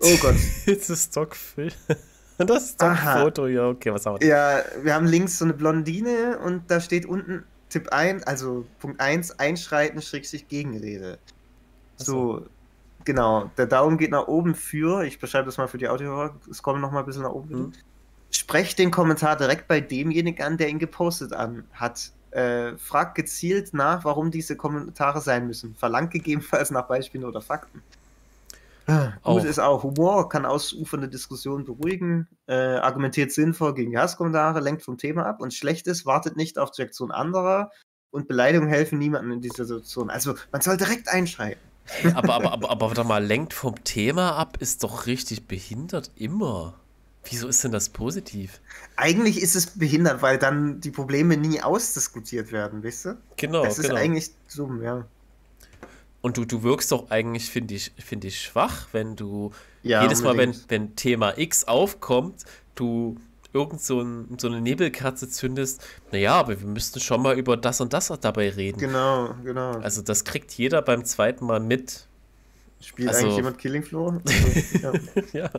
Oh Gott. (laughs) Jetzt ist Stockfilm. (laughs) Das Aha. Stockfoto, ja, okay, was haben wir? Ja, wir haben links so eine Blondine und da steht unten Tipp 1, also Punkt 1, Einschreiten, Schrägstrich, Gegenrede. So, genau. Der Daumen geht nach oben für, ich beschreibe das mal für die Audiohörer, es kommt noch mal ein bisschen nach oben. Mhm. Sprecht den Kommentar direkt bei demjenigen an, der ihn gepostet an, hat. Äh, fragt gezielt nach, warum diese Kommentare sein müssen. Verlangt gegebenenfalls nach Beispielen oder Fakten. Gut ist auch, Humor kann ausufernde Diskussionen beruhigen, äh, argumentiert sinnvoll gegen Hasskommentare, lenkt vom Thema ab und schlecht ist, wartet nicht auf die Reaktion anderer und Beleidigungen helfen niemandem in dieser Situation. Also man soll direkt einschreiten. Aber, aber, aber, aber warte mal, lenkt vom Thema ab, ist doch richtig behindert immer. Wieso ist denn das positiv? Eigentlich ist es behindert, weil dann die Probleme nie ausdiskutiert werden, weißt du? Genau, das ist genau. eigentlich dumm, ja. Und du, du wirkst doch eigentlich, finde ich, finde ich, schwach, wenn du Ja, jedes Mal, wenn, wenn Thema X aufkommt, du irgend so, ein, so eine Nebelkerze zündest. Naja, aber wir müssten schon mal über das und das dabei reden. Genau, genau. Also das kriegt jeder beim zweiten Mal mit. Spielt also- eigentlich jemand Killing Floor? (laughs) Also, ja. ja.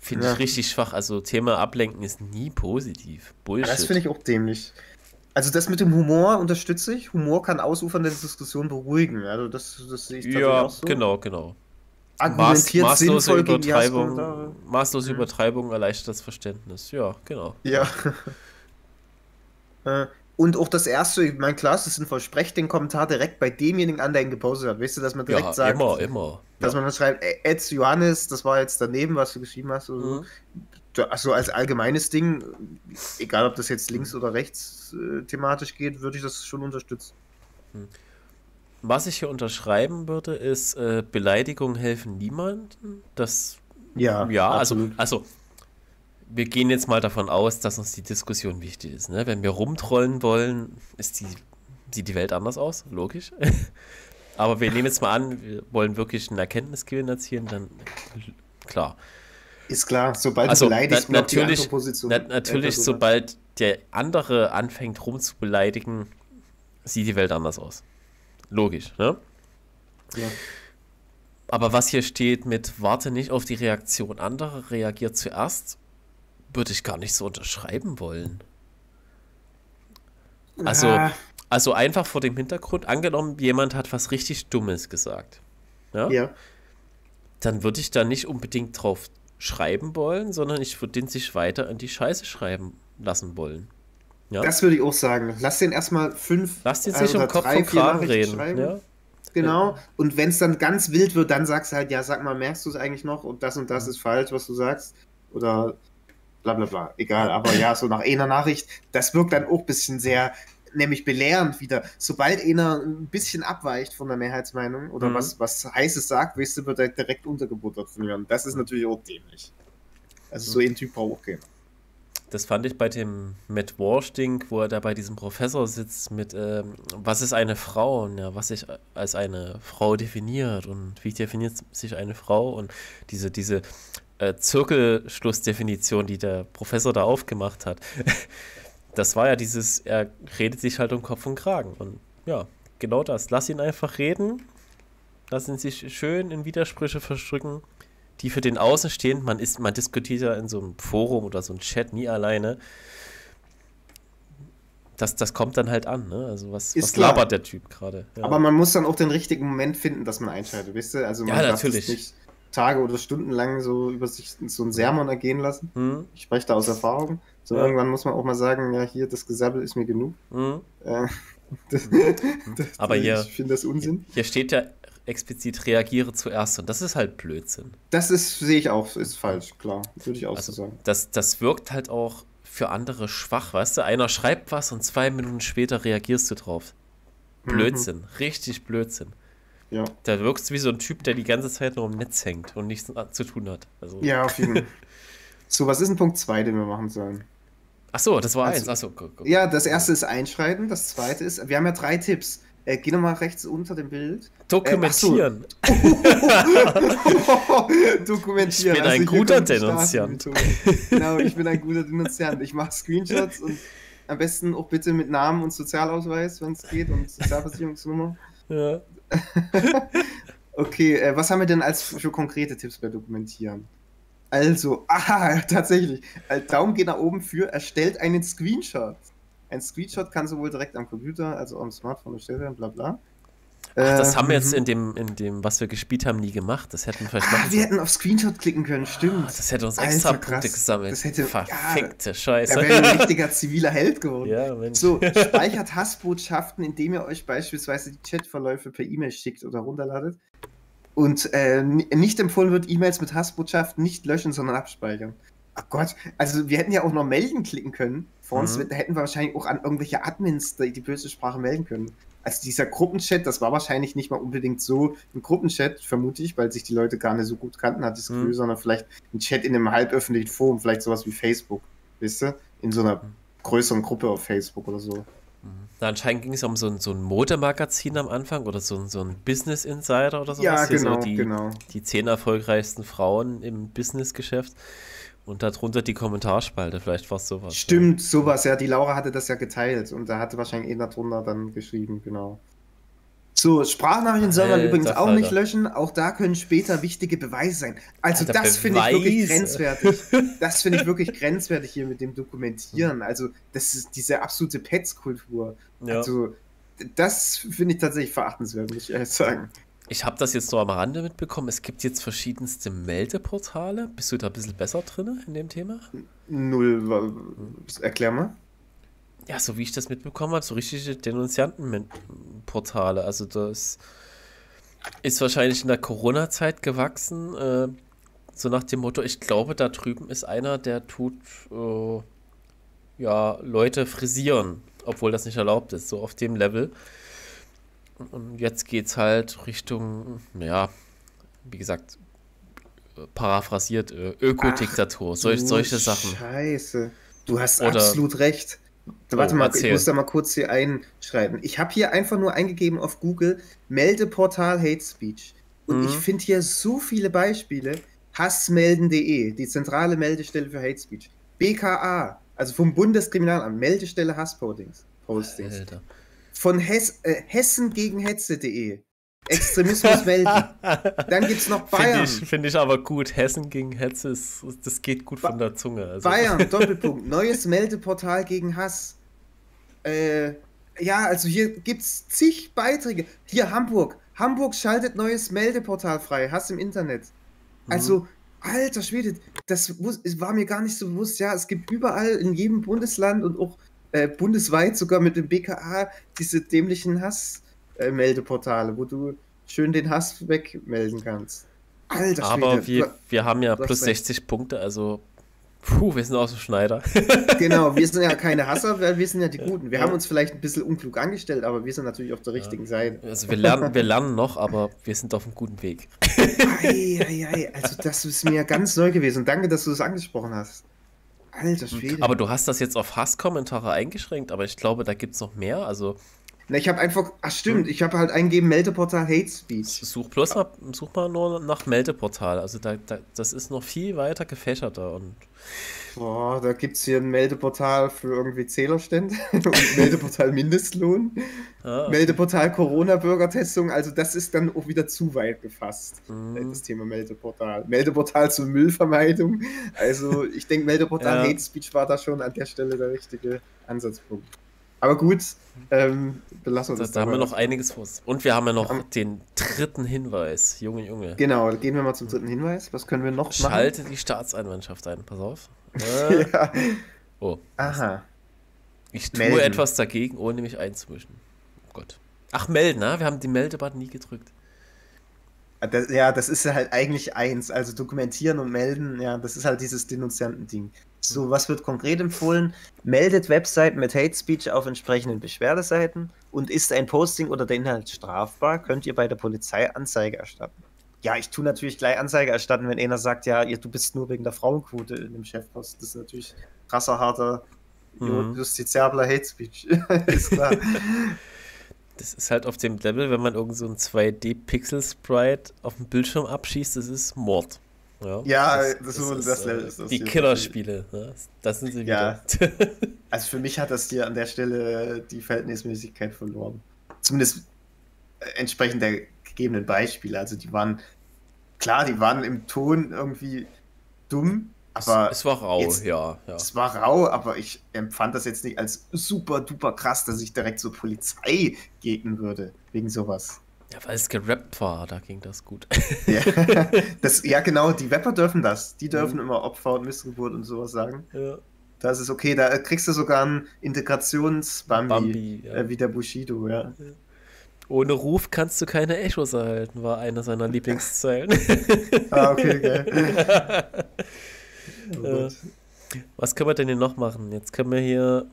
Finde Ja. ich richtig schwach. Also Thema Ablenken ist nie positiv. Bullshit. Das finde ich auch dämlich. Also das mit dem Humor unterstütze ich. Humor kann ausufernde Diskussion beruhigen. Also das, das sehe ich ja, auch so. genau, genau. Argumentiert Maß, maßlose Übertreibung, maßlose Mhm. Übertreibung erleichtert das Verständnis. Ja, genau. Ja. (laughs) Äh, Und auch das erste, ich meine, klar, es ist sinnvoll, sprecht den Kommentar direkt bei demjenigen an, der ihn gepostet hat. Weißt du, dass man direkt ja, sagt, immer, immer. dass man dann schreibt, "Ey, Ed Johannes, das war jetzt daneben, was du geschrieben hast oder so. Mhm. Da- Also als allgemeines Ding, egal ob das jetzt links oder rechts äh, thematisch geht, würde ich das schon unterstützen. Was ich hier unterschreiben würde, ist, äh, Beleidigungen helfen niemandem. Das Ja, Ja, also, absolut. also wir gehen jetzt mal davon aus, dass uns die Diskussion wichtig ist. Ne? Wenn wir rumtrollen wollen, ist die, sieht die Welt anders aus, logisch. (laughs) Aber wir nehmen jetzt mal an, wir wollen wirklich einen Erkenntnisgewinn erzielen, dann klar. Ist klar, sobald Also du beleidigst, na, natürlich, na, äh, natürlich Person. sobald der andere anfängt rumzubeleidigen, sieht die Welt anders aus. Logisch, ne? Ja. Aber was hier steht mit warte nicht auf die Reaktion anderer, reagiert zuerst, würde ich gar nicht so unterschreiben wollen. Also, Ah, also einfach vor dem Hintergrund, angenommen, jemand hat was richtig Dummes gesagt. Ja? ja. Dann würde ich da nicht unbedingt drauf schreiben wollen, sondern ich würde den sich weiter in die Scheiße schreiben lassen wollen. Ja? Das würde ich auch sagen. Lass den erstmal fünf Lass den äh, sich um Kopf drei, und Kragen reden. Ja? Genau. Und wenn es dann ganz wild wird, dann sagst du halt, ja, sag mal, merkst du es eigentlich noch und das und das ist falsch, was du sagst? Oder bla bla bla. Egal, aber ja, so nach einer Nachricht, das wirkt dann auch ein bisschen sehr, nämlich belehrend wieder. Sobald einer ein bisschen abweicht von der Mehrheitsmeinung oder Mhm. was, was Heißes sagt, weißt du, wird direkt untergebuttert von mir. Und das ist natürlich auch dämlich. Also so ein Typ braucht auch keiner. Das fand ich bei dem Matt Walsh-Ding, wo er da bei diesem Professor sitzt mit, ähm, was ist eine Frau und ja, was sich als eine Frau definiert und wie definiert sich eine Frau und diese, diese äh, Zirkelschlussdefinition, die der Professor da aufgemacht hat. (laughs) Das war ja dieses, er redet sich halt um Kopf und Kragen und ja, genau das. Lass ihn einfach reden, lass ihn sich schön in Widersprüche verstricken die für den Außenstehenden, man ist, man diskutiert ja in so einem Forum oder so einem Chat nie alleine. Das, das kommt dann halt an, ne? Also was, Ist was klar. labert der Typ gerade? Ja. Aber man muss dann auch den richtigen Moment finden, dass man einschaltet, wisst ihr? Also man Ja, natürlich. nicht Tage oder Stunden lang so über sich so ein Sermon ergehen lassen. hm? Ich spreche da aus Erfahrung. So Ja. irgendwann muss man auch mal sagen, ja, hier, das Gesabbel ist mir genug. Hm? Äh, (laughs) das, das, Aber hier- ich finde das Unsinn. Hier steht ja explizit reagiere zuerst und das ist halt Blödsinn. Das ist, sehe ich auch, ist falsch, klar. Würde ich auch Also so sagen. das, das wirkt halt auch für andere schwach, weißt du? Einer schreibt was und zwei Minuten später reagierst du drauf. Blödsinn, richtig Blödsinn. Ja. Da wirkst du wie so ein Typ, der die ganze Zeit nur im Netz hängt und nichts zu tun hat. Also, Ja, auf jeden Fall. (laughs) So, was ist ein Punkt 2, den wir machen sollen? Ach so, das war Also- eins. Ach so, guck, guck. Ja, das erste ist Einschreiten, das zweite ist, wir haben ja drei Tipps. Äh, geh nochmal rechts unter dem Bild. Dokumentieren. (laughs) Dokumentieren. Ich bin ein hier guter Denunziant. Genau, ich bin ein guter Denunziant. Ich mache Screenshots und am besten auch bitte mit Namen und Sozialausweis, wenn es geht, und Sozialversicherungsnummer. Ja. (laughs) Okay, äh, was haben wir denn als für konkrete Tipps bei Dokumentieren? Also, (laughs) aha, tatsächlich. Daumen geht nach oben für erstellt einen Screenshot. Ein Screenshot kann sowohl direkt am Computer als auch am Smartphone erstellt werden, bla bla. Ach, das haben wir jetzt mhm. in dem, in dem, was wir gespielt haben, nie gemacht. Das hätten wir vielleicht Ah, machen wir hätten auf Screenshot klicken können, stimmt. Das hätte uns Alter, extra krass. Punkte gesammelt. Das hätte- Verfickte Da Scheiße. wäre ein (laughs) richtiger ziviler Held geworden. Ja, Mensch. So, speichert Hassbotschaften, indem ihr euch beispielsweise die Chatverläufe per E-Mail schickt oder runterladet. Und äh, ni- nicht empfohlen wird, E-Mails mit Hassbotschaften nicht löschen, sondern abspeichern. Ach Gott, also wir hätten ja auch noch melden klicken können. Vor uns Mhm. da hätten wir wahrscheinlich auch an irgendwelche Admins die, die böse Sprache melden können. Also dieser Gruppenchat, das war wahrscheinlich nicht mal unbedingt so ein Gruppenchat, vermute ich, weil sich die Leute gar nicht so gut kannten, hat das Mhm. Gefühl, sondern vielleicht ein Chat in einem halböffentlichen Forum, vielleicht sowas wie Facebook, wisst ihr? In so einer größeren Gruppe auf Facebook oder so. Na, anscheinend ging es um so ein, so ein Modemagazin am Anfang oder so, ein- so ein Business Insider oder sowas. Ja, genau, so die, genau. die zehn erfolgreichsten Frauen im Businessgeschäft. Und darunter die Kommentarspalte. Vielleicht war es sowas. Stimmt, sowas, ja. Die Laura hatte das ja geteilt und da hatte wahrscheinlich einer drunter dann geschrieben, genau. So, Sprachnachrichten soll man übrigens auch nicht löschen. Auch da können später wichtige Beweise sein. Also, Alter, das finde ich wirklich grenzwertig. (laughs) Das finde ich wirklich grenzwertig hier mit dem Dokumentieren. Also, das ist diese absolute Pets-Kultur. Ja. Also, das finde ich tatsächlich verachtenswert, muss ich ehrlich sagen. Ich habe das jetzt nur am Rande mitbekommen. Es gibt jetzt verschiedenste Meldeportale. Bist du da ein bisschen besser drin in dem Thema? Null, erklär mal. Ja, so wie ich das mitbekommen habe, so richtige Denunziantenportale. Also das ist wahrscheinlich in der Corona-Zeit gewachsen. Äh, so nach dem Motto, ich glaube, da drüben ist einer, der tut äh, ja Leute frisieren, obwohl das nicht erlaubt ist, so auf dem Level. Und jetzt geht es halt Richtung, ja, wie gesagt, paraphrasiert, äh, Ökodiktatur, solch, solche Sachen. Scheiße. Du hast Oder- absolut recht. Warte Oh, mal, erzähl. ich muss da mal kurz hier einschreiben. Ich habe hier einfach nur eingegeben auf Google Meldeportal Hate Speech. Und Mhm. ich finde hier so viele Beispiele. Hassmelden.de, die zentrale Meldestelle für Hate Speech. BKA, also vom Bundeskriminalamt, Meldestelle Hasspostings. Postings. Alter. Von Hess, äh, Hessen gegen Hetze.de. Extremismus melden. Dann gibt es noch Finde Bayern. ich, find ich aber gut. Hessen gegen Hetze, ist, das geht gut von der Zunge. Also. Bayern, (laughs) Doppelpunkt. Neues Meldeportal gegen Hass. Äh, ja, also hier gibt es zig Beiträge. Hier Hamburg. Hamburg schaltet neues Meldeportal frei. Hass im Internet. Mhm. Also, alter Schwede, das war mir gar nicht so bewusst. Ja, es gibt überall in jedem Bundesland und auch äh, bundesweit sogar mit dem BKA diese dämlichen Hass-Meldeportale, wo du schön den Hass wegmelden kannst. Alter Schwede. aber wir, wir haben ja plus recht. 60 Punkte, also puh, wir sind aus dem Schneider. (laughs) Genau, wir sind ja keine Hasser, wir sind ja die Guten. Wir haben uns vielleicht ein bisschen unklug angestellt, aber wir sind natürlich auf der richtigen Seite. Also wir lernen, wir lernen noch, aber wir sind auf einem guten Weg. Ei, ei, ei, also das ist mir ganz neu gewesen. Danke, dass du das angesprochen hast. Alter Schwede. Aber du hast das jetzt auf Hasskommentare eingeschränkt, aber ich glaube, da gibt es noch mehr. Also Na, ich habe einfach, ach stimmt, ich habe halt eingegeben Meldeportal Hate Speech. such bloß mal, such mal nur nach Meldeportal. Also da, da, das ist noch viel weiter gefächerter und Boah, da gibt es hier ein Meldeportal für irgendwie Zählerstände (laughs) und Meldeportal Mindestlohn. ja, Meldeportal Corona-Bürgertestung, also das ist dann auch wieder zu weit gefasst, äh, Mhm. das Thema Meldeportal. Meldeportal zur Müllvermeidung. Also ich denke, Meldeportal Ja. Hate Speech war da schon an der Stelle der richtige Ansatzpunkt. Aber gut, ähm, belassen wir da, das. da haben wir noch einiges vor. uns. Und wir haben ja noch Am- den dritten Hinweis. Junge, Junge. Genau, gehen wir mal zum dritten Hinweis. Was können wir noch machen? Schalte die Staatsanwaltschaft ein. Pass auf. (laughs) Äh, Ja. oh, Aha. ich tue Melden. etwas dagegen, ohne mich einzumischen. Oh Gott. Ach, melden, ne? Wir haben den Meldebutton nie gedrückt. Das, ja, das ist ja halt eigentlich eins. Also dokumentieren und melden, ja, das ist halt dieses Denunziantending. So, was wird konkret empfohlen? Meldet Webseiten mit Hate Speech auf entsprechenden Beschwerdeseiten und ist ein Posting oder der Inhalt strafbar, könnt ihr bei der Polizei Anzeige erstatten. Ja, ich tue natürlich gleich Anzeige erstatten, wenn einer sagt, ja, ihr, du bist nur wegen der Frauenquote in dem Chefpost. Das ist natürlich krasser, harter, Mhm. justiziabler Hate Speech. (laughs) ist klar. Das ist halt auf dem Level, wenn man irgend so ein 2D-Pixel-Sprite auf dem Bildschirm abschießt, das ist Mord. Ja, Ja, das- so das Level äh, ist das Die hier. Killerspiele, ne? das sind sie Ja. wieder. (laughs) Also für mich hat das hier an der Stelle die Verhältnismäßigkeit verloren. Zumindest äh, entsprechend der gegebenen Beispiele. Also die waren, klar, die waren im Ton irgendwie dumm, aber es war rau, jetzt- ja. ja. es war rau, aber ich empfand das jetzt nicht als super duper krass, dass ich direkt zur Polizei gehen würde, wegen sowas. Ja, weil es gerappt war, da ging das gut. Ja, (laughs) das, ja genau, die Rapper dürfen das. Die dürfen immer Opfer und Missgeburt und sowas sagen. ja. Das ist okay, da kriegst du sogar einen Integrationsbambi, Bambi, ja. äh, wie der Bushido, ja. Ohne Ruf kannst du keine Echos erhalten, war eine seiner Lieblingszeilen. (laughs) Ah, okay, geil. (laughs) Oh Äh. Was können wir denn hier noch machen? Jetzt können wir hier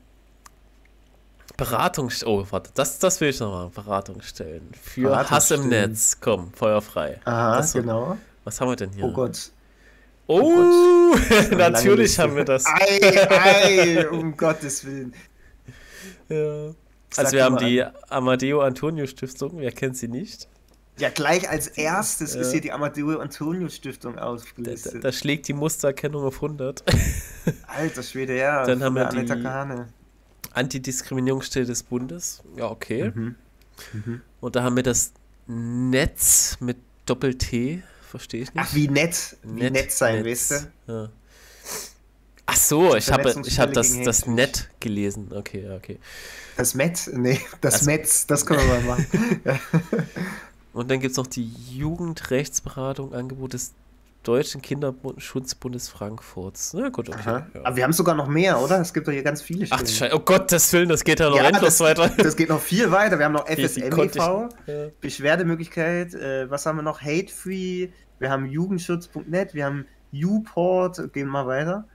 Beratung. Oh, warte, das, das will ich noch machen. Beratung stellen. Für Beratung Hass im stellen. Netz. Komm, feuerfrei. Aha, das genau. Was haben wir denn hier? Oh Gott. Oh, (laughs) eine lange natürlich haben wir das. Ei, ei, um (laughs) Gottes Willen. Ja. Sag Also wir haben die Amadeo Antonio Stiftung, wer kennt sie nicht? Ja, gleich als erstes Ja. ist hier die Amadeo Antonio Stiftung Da, aufgelistet. da, da schlägt die Mustererkennung auf 100. Alter Schwede, ja. Dann haben wir die- Kahane. Antidiskriminierungsstelle des Bundes. Ja, okay. Mhm. Und da haben wir das Netz mit Doppel-T, verstehe ich nicht. Ach, wie nett. Wie nett, sein, Netz. weißt du? Ja. Ach so, ich habe ich hab das, das. Net gelesen. Okay, okay. Das Met? Nee, das, Das- Metz, das können wir mal machen. (laughs) Und dann gibt es noch die Jugendrechtsberatung, Angebot des Deutschen Kinderschutzbundes Frankfurts. Na gut, okay. Ja. Aber wir haben sogar noch mehr, oder? Es gibt doch hier ganz viele Ach, Stellen. Scheiße. Oh Gott, das Willen, das geht ja noch Ja, endlos das, weiter. das geht noch viel weiter. Wir haben noch Wie- wie FSM konnte e.V., ich- Ja. Beschwerdemöglichkeit, äh, was haben wir noch? Hate Free, wir haben Jugendschutz.net, wir haben Uport, gehen wir mal weiter.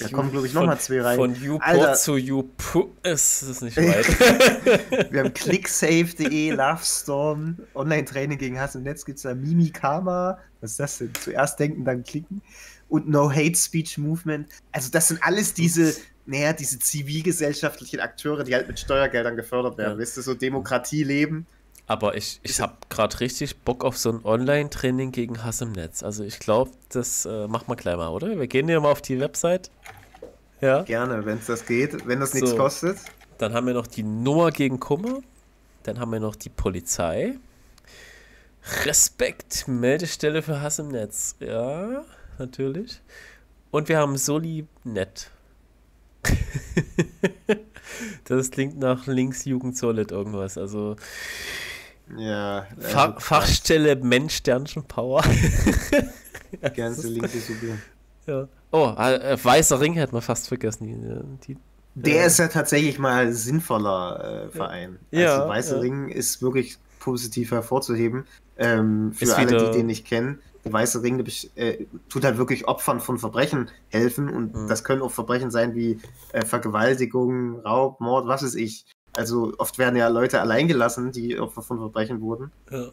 Da kommen, glaube ich, nochmal zwei rein. Von YouPort zu YouPu ist es nicht (laughs) weit. Wir haben clicksafe.de, Lovestorm, Online-Training gegen Hass im Netz gibt es da Mimikama. Was ist das denn? Zuerst denken, dann klicken. Und No Hate Speech Movement. Also, das sind alles diese, naja, diese zivilgesellschaftlichen Akteure, die halt mit Steuergeldern gefördert werden. Ja. Weißt du, so Demokratie leben. Aber ich, ich habe gerade richtig Bock auf so ein Online-Training gegen Hass im Netz. Also ich glaube, das äh, machen wir gleich mal, oder? Wir gehen hier mal auf die Website. Ja. Gerne, wenn es das geht, wenn das nichts So. kostet. Dann haben wir noch die Nummer gegen Kummer. Dann haben wir noch die Polizei. Respekt, Meldestelle für Hass im Netz. Ja, natürlich. Und wir haben Solinet. (laughs) das klingt nach Links Jugend Solid irgendwas. Also Ja. Fa Fachstelle Mensch Sternchen Power. (laughs) Ganze linke Suppe. ja. Oh, äh, Weißer Ring hätten wir fast vergessen. Die, die, Der ist ja tatsächlich mal ein sinnvoller äh, Verein. Ja, also Weiße ja. Ring ist wirklich positiv hervorzuheben. Ähm, für Ist alle, wieder- die den nicht kennen. Der Weiße Ring äh, tut halt wirklich Opfern von Verbrechen helfen und Mhm. das können auch Verbrechen sein wie äh, Vergewaltigung, Raub, Mord, was weiß ich. Also oft werden ja Leute alleingelassen, die Opfer von Verbrechen wurden. ja.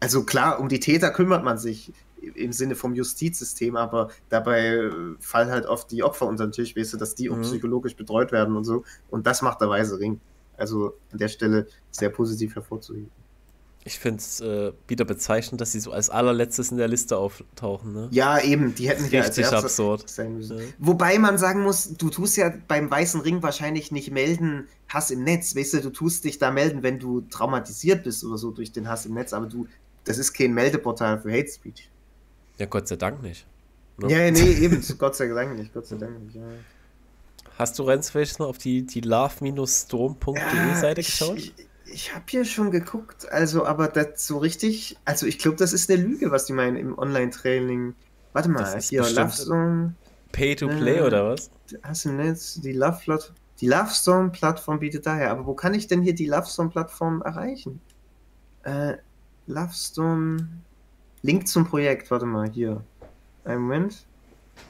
Also klar, um die Täter kümmert man sich im Sinne vom Justizsystem, aber dabei äh, fallen halt oft die Opfer unter den Tisch, weißt du, dass die auch Mhm. psychologisch betreut werden und so. Und das macht der Weiße Ring. Also an der Stelle sehr positiv hervorzuheben. Ich finde es äh, wieder bezeichnend, dass sie so als allerletztes in der Liste auftauchen. Ne? Ja, eben, die hätten ja als absurd. sein müssen. Ja. Wobei man sagen muss, du tust ja beim Weißen Ring wahrscheinlich nicht melden, Hass im Netz, weißt du, du tust dich da melden, wenn du traumatisiert bist oder so durch den Hass im Netz, aber du, das ist kein Meldeportal für Hate Speech. Ja, Gott sei Dank nicht. Ne? Ja, nee, eben, Gott sei Dank nicht, Gott sei Dank nicht. Ja. Hast du Renz welches noch auf die, die love-storm.de Seite geschaut? Ich, ich habe hier schon geguckt, also, aber das so richtig, also ich glaube, das ist eine Lüge, was die meinen im Online-Training. Warte mal, Das ist hier, bestimmt- Lovestorm, Pay to play Äh, oder was? hast du im Netz, die Love die Lovestorm-Plattform bietet daher, aber wo kann ich denn hier die Lovestorm-Plattform erreichen? Äh, Lovestorm, Link zum Projekt, warte mal, hier. Einen Moment.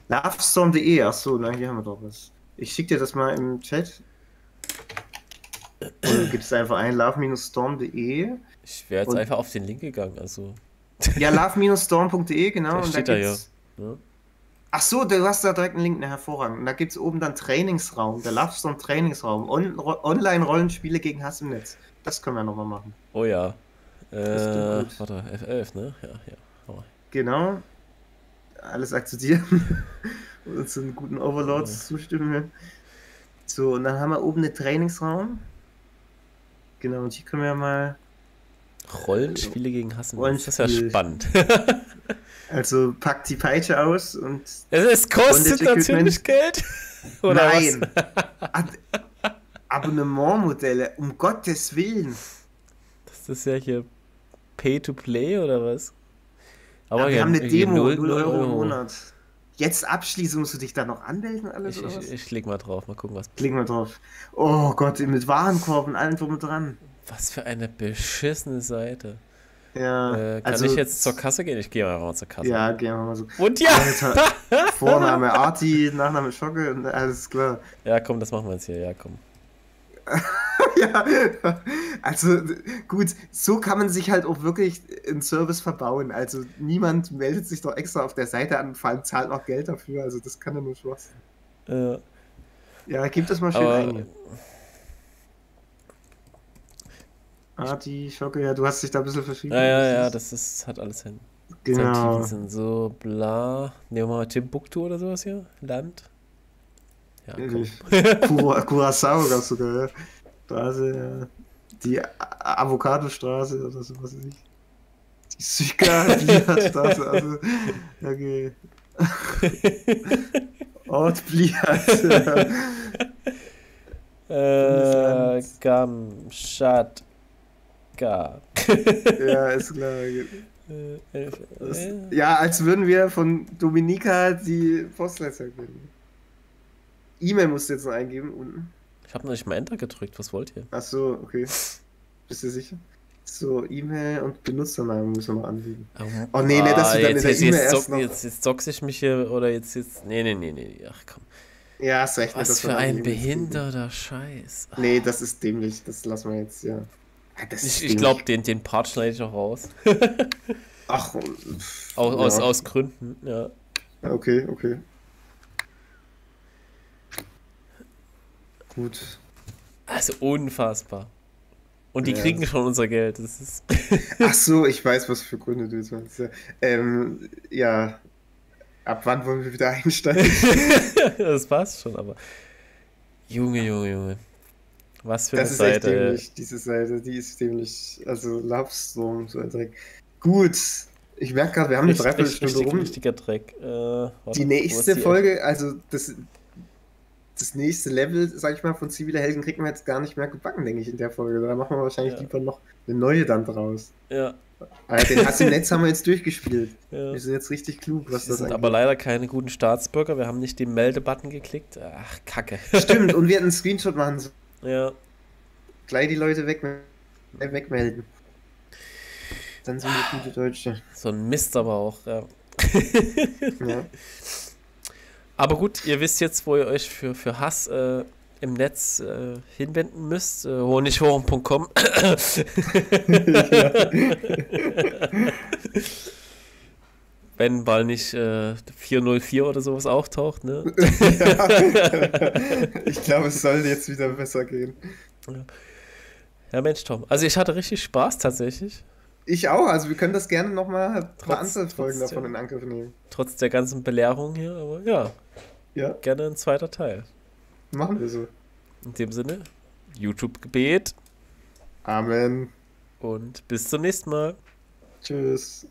Lovestorm.de, achso, na, hier haben wir doch was. Ich schicke dir das mal im Chat. Oder gibst einfach ein love-storm.de. Ich wäre jetzt und- einfach auf den Link gegangen. Also, Ja, love-storm.de, genau. Der und da steht da ja. ne? Ach so, du hast da direkt einen Link, ne, hervorragend. Und da gibt es oben dann Trainingsraum, der Lovestorm Trainingsraum. On Ro- Online-Rollenspiele gegen Hass im Netz. Das können wir nochmal machen. Oh ja. Äh, warte, F11, ne? Ja, ja. Oh. Genau. Alles akzeptieren. (laughs) und uns einen guten Overlords zustimmen. So, und dann haben wir oben den Trainingsraum. Genau, und hier können wir mal. Rollenspiele gegen Hass im Netz. Das ist ja Rollenspiel. spannend. (laughs) Also packt die Peitsche aus und es kostet natürlich Geld. (laughs) Oder Nein. Ab Abonnementmodelle, um Gottes Willen. Das ist ja hier Pay to play oder was? Aber Aber wir haben eine Demo, null- 0, null Euro im Monat. Jetzt abschließen, musst du dich da noch anmelden alles Ich, oder ich, was? ich leg mal drauf, mal gucken, was. Klick mal drauf. Oh Gott, mit Warenkorb und allem drum und dran. Was für eine beschissene Seite. Ja, Äh, kann also, ich jetzt zur Kasse gehen? Ich gehe einfach mal zur Kasse. Ja, gehen wir mal so. Und ja! Alter, (laughs) Vorname Arti, Nachname Schocke und alles klar. Ja, komm, das machen wir jetzt hier. Ja, komm. (laughs) (laughs) ja, also gut, so kann man sich halt auch wirklich einen Service verbauen. Also niemand meldet sich doch extra auf der Seite an und vor allem zahlt noch Geld dafür. Also das kann ja nur Spaß sein. Äh, Ja, gib das mal schön aber ein. hier. Arti, Schocke, ja, du hast dich da ein bisschen verschrieben. ja, ja, ja, das ist, hat alles hin. Genau. Sind so bla. Nehmen wir mal Timbuktu oder sowas hier? Land? Ja, komm. (laughs) Cura- Curacao gab es sogar, ja. Straße. Die Avocado-Straße oder so, was weiß ich. Die Süka-Bliat-Straße, (laughs) also, okay. (laughs) Ort Bliat. Äh, Bundesland. Kamtschatka. ja, (laughs) ist klar. Äh, Das, ja, als würden wir von Dominika die Postleitzahl kennen. E-Mail musst du jetzt noch eingeben unten. Ich habe noch nicht mal Enter gedrückt. Was wollt ihr? Ach so, okay. Bist du sicher? So, E-Mail und Benutzernamen müssen wir anbieten. Ähm, Oh nee, nee, dass du dann in jetzt, der E-Mail erst zock, noch- jetzt, jetzt zockst ich mich hier oder jetzt, jetzt. Nee, nee, nee, nee. Ach komm. Ja, hast recht. Was für dann ein behinderter Scheiß. Nee, das ist dämlich. Das lassen wir jetzt, ja. Ah, Das ist Ich, ich glaube, den, den Part schneide ich noch raus. Ach, Aus, (laughs) aus, ja. aus Gründen, ja. Okay, okay. Gut. Also unfassbar. Und die Ja. kriegen schon unser Geld. Das ist. (laughs) (laughs) Ach so, ich weiß, was für Gründe du jetzt meinst. Ja. Ähm, ja. Ab wann wollen wir wieder einsteigen? (laughs) das passt schon, aber. Junge, Junge, Junge. Was für Das eine ist echt Seite. dämlich, diese Seite, die ist dämlich. Also Love Storm, so ein Dreck. Gut, ich merke gerade, wir haben eine Dreiviertelstunde rum. richtiger Dreck. Äh, warte, Die nächste die- Folge, also das, das nächste Level, sag ich mal, von zivile Helden kriegen wir jetzt gar nicht mehr gebacken, denke ich, in der Folge. Da machen wir wahrscheinlich Ja. lieber noch eine neue dann draus. Ja, Aber den Hass im (laughs) Netz haben wir jetzt durchgespielt. ja. Wir sind jetzt richtig klug, was Wir das sind angeht. aber leider keine guten Staatsbürger. Wir haben nicht den Meldebutton geklickt. Ach, Kacke. Stimmt, (laughs) und wir hätten einen Screenshot machen sollen. ja. Gleich die Leute weg, äh, wegmelden. Dann sind wir gute Deutsche. So ein Mist aber auch, ja. Ja. (laughs) Aber gut, ihr wisst jetzt, wo ihr euch für, für Hass äh, im Netz äh, hinwenden müsst. Äh, honigforum.com. (laughs) Wenn mal nicht äh, 404 oder sowas auftaucht, ne? (laughs) Ich glaube, es soll jetzt wieder besser gehen. Ja, Mensch, Tom. Also ich hatte richtig Spaß tatsächlich. Ich auch, also wir können das gerne nochmal andere Folgen davon in Angriff nehmen. Trotz der ganzen Belehrung hier, aber ja, Ja, gerne ein zweiter Teil. machen wir so. In dem Sinne, YouTube-Gebet Amen. und bis zum nächsten Mal. Tschüss.